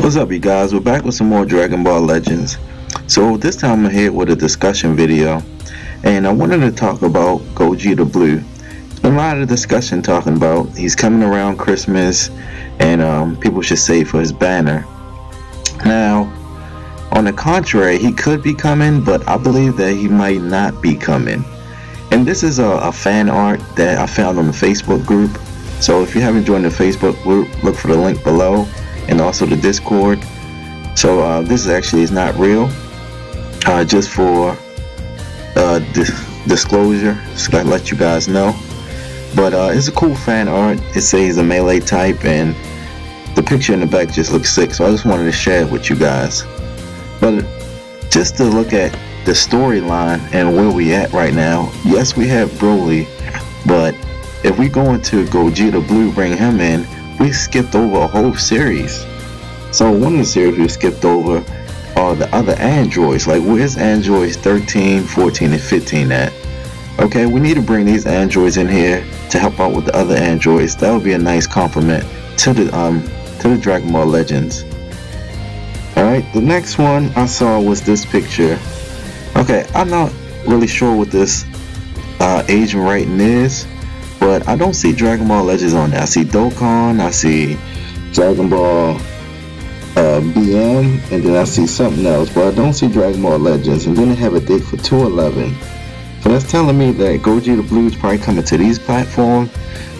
What's up you guys, we're back with some more Dragon Ball Legends. So this time I'm here with a discussion video and I wanted to talk about Gogeta Blue. There's been a lot of discussion talking about he's coming around Christmas and um, people should save for his banner. Now, on the contrary, he could be coming but I believe that he might not be coming. And this is a, a fan art that I found on the Facebook group. So if you haven't joined the Facebook group, look for the link below and also the discord. So uh, this actually is not real. Uh, just for uh, dis disclosure just gotta let you guys know. But uh, it's a cool fan art. It says a melee type and the picture in the back just looks sick so I just wanted to share it with you guys. But just to look at the storyline and where we at right now yes we have Broly but if we go into Gogeta Blue bring him in we skipped over a whole series. So one of the series we skipped over are the other androids. Like where's androids 13, 14, and 15 at? Okay, we need to bring these androids in here to help out with the other androids. That would be a nice compliment to the um to the Dragon Ball Legends. Alright, the next one I saw was this picture. Okay, I'm not really sure what this uh, Asian writing is but I don't see Dragon Ball Legends on there. I see Dokkan, I see Dragon Ball uh, BM, and then I see something else, but I don't see Dragon Ball Legends. And then they have a date for 211. So that's telling me that Gogeta Blue is probably coming to these platforms,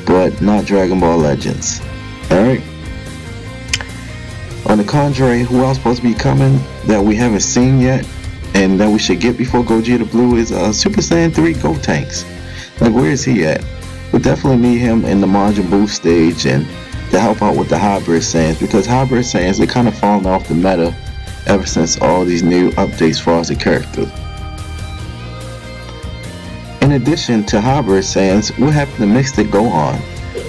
but not Dragon Ball Legends. Alright? On the contrary, who else is supposed to be coming that we haven't seen yet and that we should get before Gogeta Blue is uh, Super Saiyan 3 Gotenks? Like, where is he at? We definitely need him in the Majin Buu stage and to help out with the hybrid Saiyans because hybrid Saiyans they kind of fallen off the meta ever since all these new updates for as the character. In addition to hybrid Saiyans, we have the Mystic Gohan.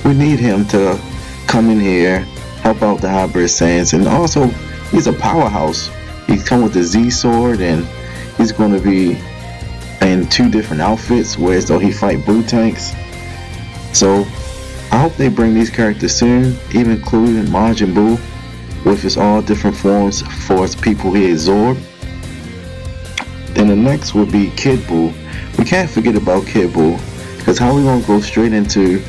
We need him to come in here, help out the hybrid Saiyans, and also he's a powerhouse. He's come with the Z sword and he's going to be in two different outfits, whereas though he fight Buutenks. So I hope they bring these characters soon, even including Majin Buu with his all different forms for his people he absorbed. Then the next will be Kid Buu. We can't forget about Kid Buu because how we gonna go straight into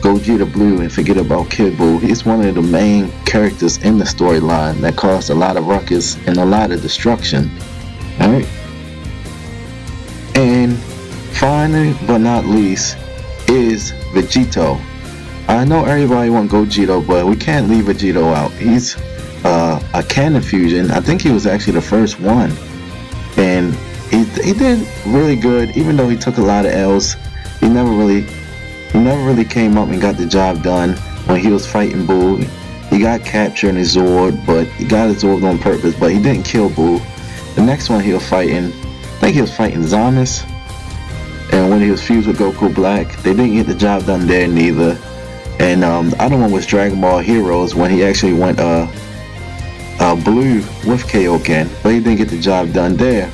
Gogeta Blue and forget about Kid Buu? He's one of the main characters in the storyline that caused a lot of ruckus and a lot of destruction. Alright? And finally but not least, is Vegito. I know everybody want Gogeta, but we can't leave Vegito out. He's uh, a canon fusion. I think he was actually the first one. And he, he did really good, even though he took a lot of L's. He never really he never really came up and got the job done when he was fighting Buu. He got captured in his Zord, but he got his Zord on purpose, but he didn't kill Buu. The next one he was fighting, I think he was fighting Zamasu and when he was fused with Goku Black, they didn't get the job done there neither. And um, the other one was Dragon Ball Heroes when he actually went uh, uh, blue with Kaioken, but he didn't get the job done there.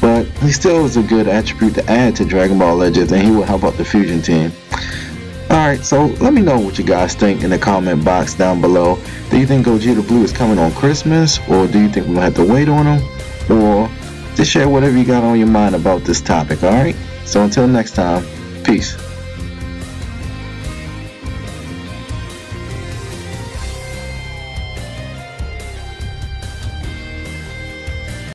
But he still was a good attribute to add to Dragon Ball Legends, and he will help out the fusion team. Alright, so let me know what you guys think in the comment box down below. Do you think Gogeta Blue is coming on Christmas, or do you think to have to wait on him? Or just share whatever you got on your mind about this topic, alright? So until next time, peace.